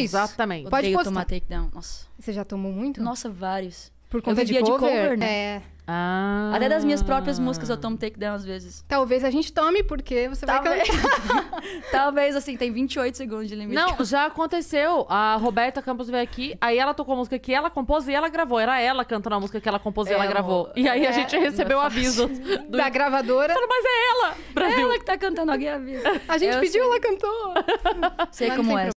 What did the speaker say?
isso. Exatamente. Pode Odeio postar. tomar takedown. Nossa. Você já tomou muito? Nossa, vários. Por conta vivia de cover, né? É. Ah. Até das minhas próprias músicas eu tomo takedown às vezes. Talvez a gente tome, porque você vai cantar. Talvez, assim, tem 28 segundos de limite. Não, já aconteceu. A Roberta Campos veio aqui, aí ela tocou a música que ela compôs e ela gravou. Era ela cantando a música que ela compôs e É, ela gravou. E aí a é, gente recebeu o é aviso do da gravadora. Falou, Mas é ela! É ela que tá cantando, alguém avisa. A gente Eu pediu, ela cantou. Sei Mas como é.